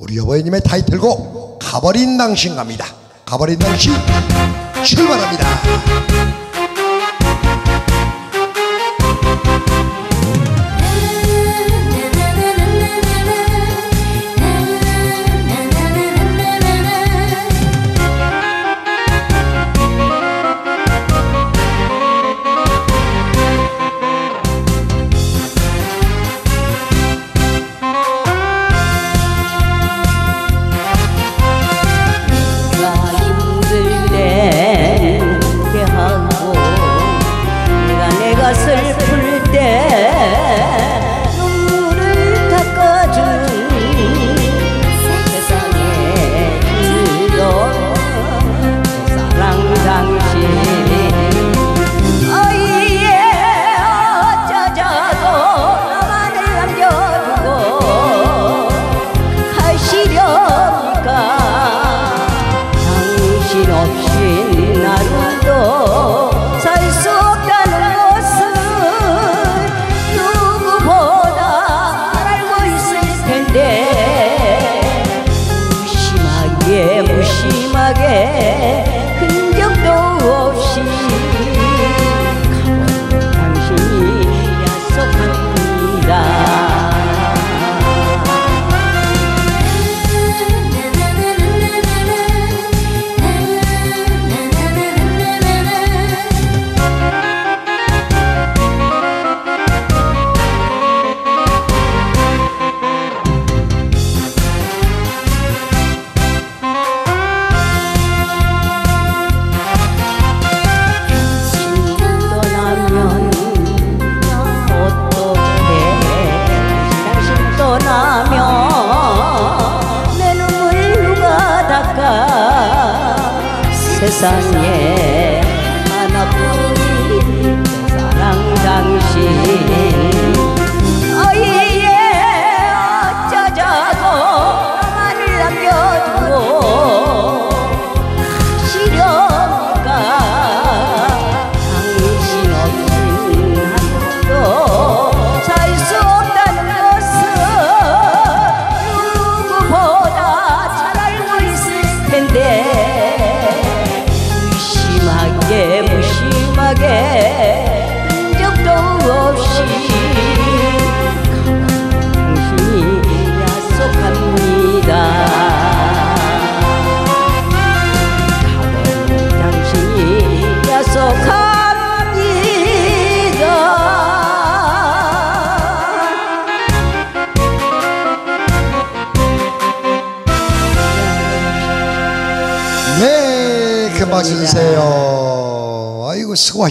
우리 여보님의 타이틀곡 가버린 당신 갑니다. 가버린 당신 출발합니다. 없이 나도 살수 다는 것을 누구보다 알고 있을 텐데 무심하게 무심하게 sun, yeah. 일으켜 맞으세요. 아이고 수고하